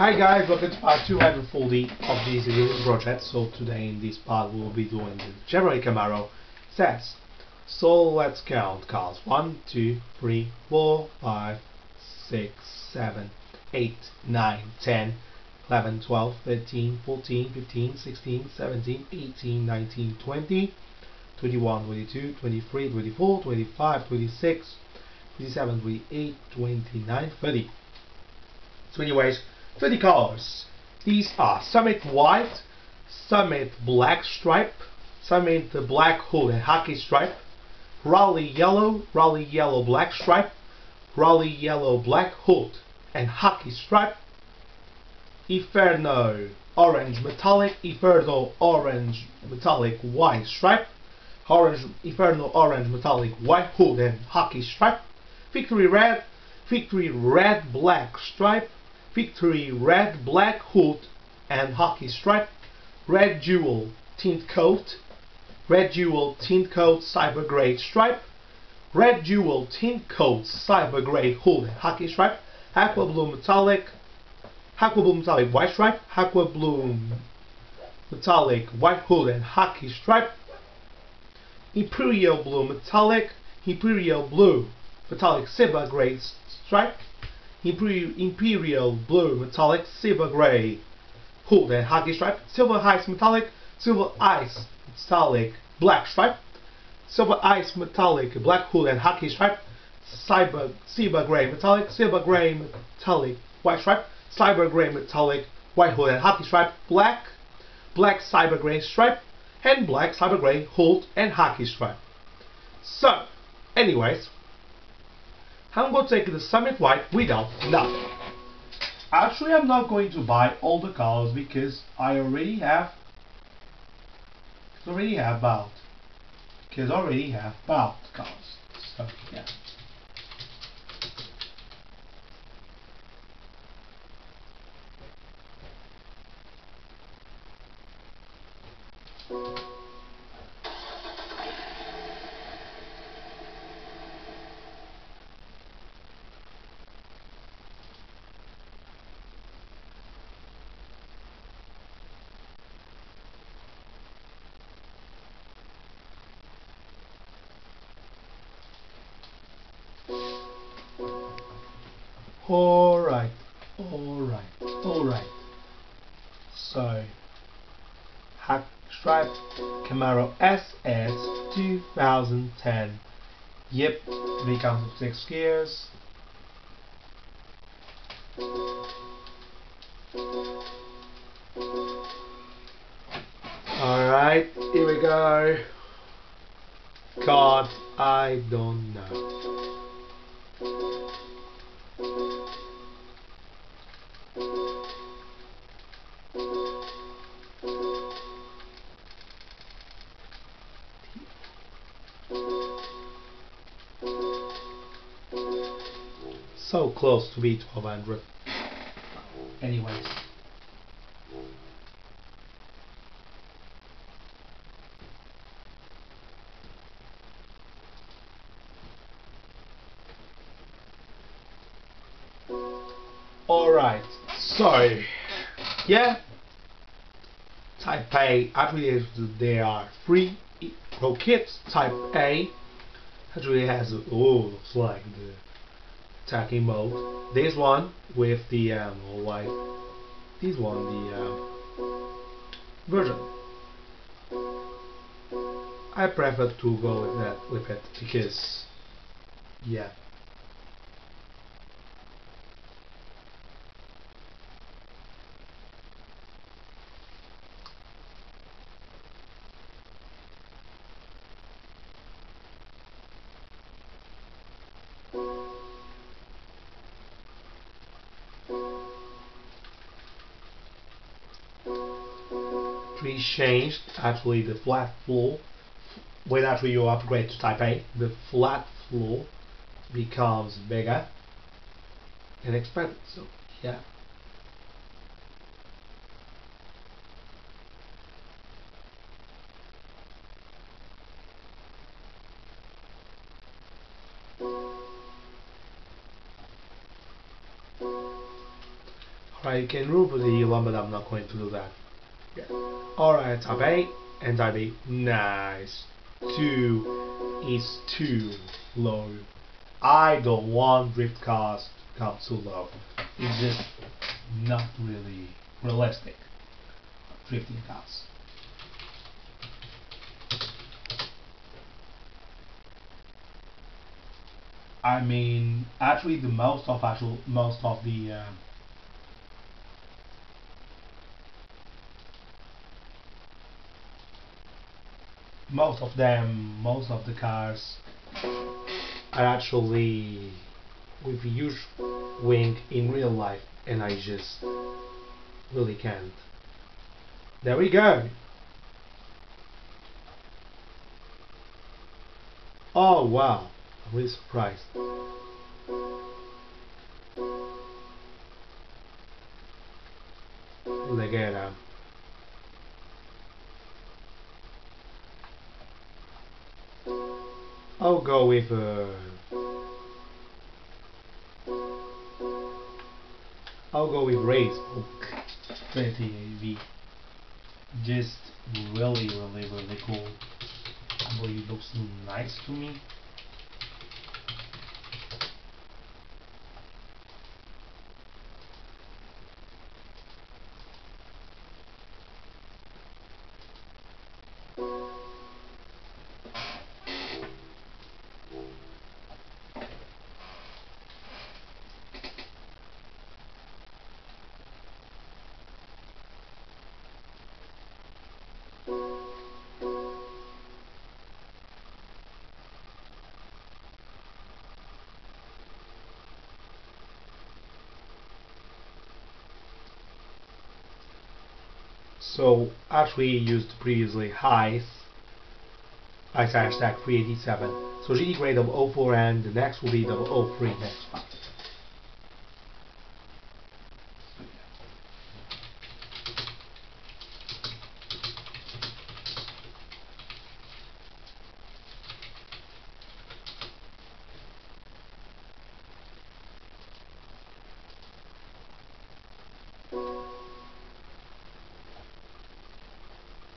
Hi guys, welcome to part 240 of this project. So today in this part we'll be doing the Chevrolet Camaro SS. So let's count cars. 1, 2, 3, 4, 5, 6, 7, 8, 9, 10, 11, 12, 13, 14, 15, 16, 17, 18, 19, 20, 21, 22, 23, 24, 25, 26, 27, 28, 29, 30. So anyways, 30 colors. These are Summit White, Summit Black Stripe, Summit Black Hood and Hockey Stripe, Rally Yellow, Rally Yellow Black Stripe, Rally Yellow Black Hood and Hockey Stripe, Inferno Orange Metallic, Inferno Orange Metallic White Stripe, Orange Inferno Orange Metallic White Hood and Hockey Stripe, Victory Red, Victory Red Black Stripe, Victory Red Black Hood and Hockey Stripe, Red Jewel Tint Coat, Red Jewel Tint Coat Cyber Grey Stripe, Red Jewel Tint Coat Cyber Grey Hood and Hockey Stripe, Aqua Blue Metallic, Aqua Blue Metallic White Stripe, Aqua Blue Metallic White Hood and Hockey Stripe, Imperial Blue Metallic, Imperial Blue Metallic Cyber Grey Stripe, Imperial, Blue Metallic Silver Grey. Hood and Hockey Stripe, Silver Ice Metallic, Silver Ice Metallic Black Stripe, Silver Ice Metallic Black. Hood and Hockey Stripe, Cyber Silver Grey Metallic, Silver Grey Metallic White Stripe, Cyber Grey Metallic White. Hood and Hockey Stripe, Black, Black Cyber Grey Stripe, and Black Cyber Grey Hood and Hockey Stripe. So, anyways, I'm going to take the Summit White without nothing. Actually, I'm not going to buy all the colors because I already have already have bout. Because I already have bout colors. So, yeah. Alright, alright, alright. So, Hack Stripe Camaro SS 2010. Yep, it comes with 6 gears. Alright, here we go. God, I don't know. So close to be 1200 anyways. Alright so yeah. Type A actually there are three pro kits. Type A actually has oh looks like the attacking mode. This one with the um, like this one the um, version. I prefer to go with that with it because yeah. Changed actually the flat floor. When actually you upgrade to type A the flat floor becomes bigger and expanded so yeah Right, you can remove the one, but I'm not going to do that. Yeah. Alright, type A and type B. Nice. 2 is too low. I don't want drift cars to come too low. It's just not really realistic. Drifting cars. I mean, actually, the most of actual most of the uh, most of them, most of the cars are actually with huge wing in real life, and I just really can't. There we go. Oh wow, I'm really surprised. Legera. Go with uh, I'll go with race book 20 AV. Just really, really, really cool. I believe it looks nice to me. So actually used previously highs ice hashtag 387. So GT grade of 04 and the next will be the 03 next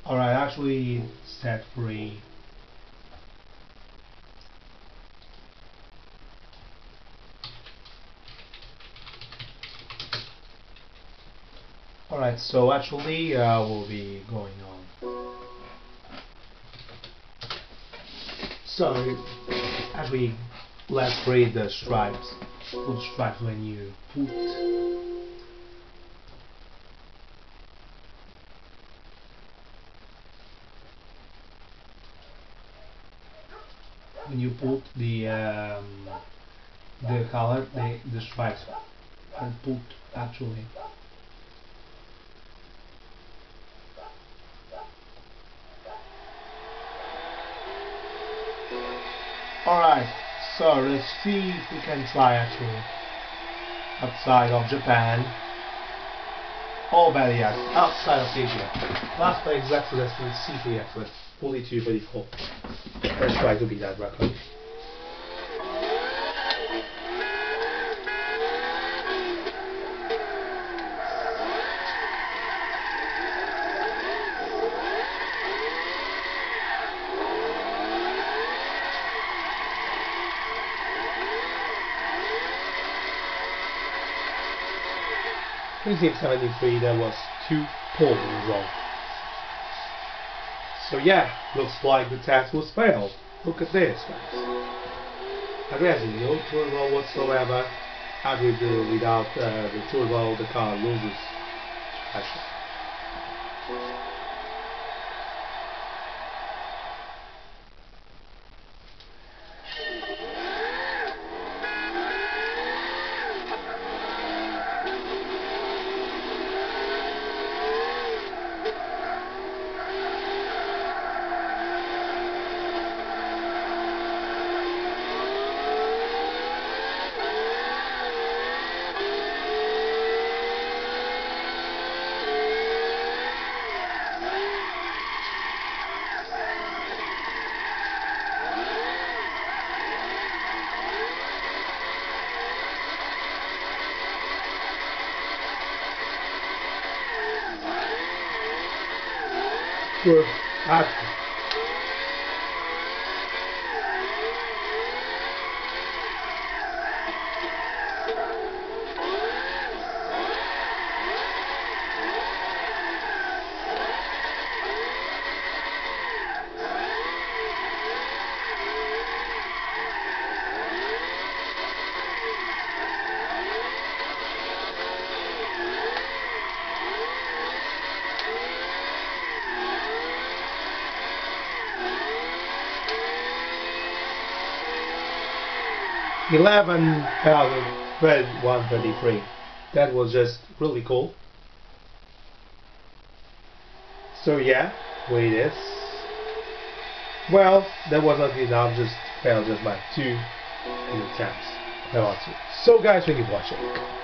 Alright, actually set free. Alright, so actually uh, we'll be going on. So, actually, let's read the stripes. Put stripes when you put when you put the um, the color, the the stripes are put actually. Alright, so let's see if we can try actually outside of Japan better yet, outside of Asia. Last place Exodus with C3 Exodus, 42 44. Let's try to beat that record. Twenty-six seventy-three. There was two poles wrong. So yeah, looks like the test was failed. Look at this, guys. Again, no turbo whatsoever. As we do without uh, the turbo, the car loses traction. corpo, ácido. 11,133. That was just really cool. So yeah, wait this. Well, that wasn't enough, just failed just by two attempts. So guys, thank you for watching.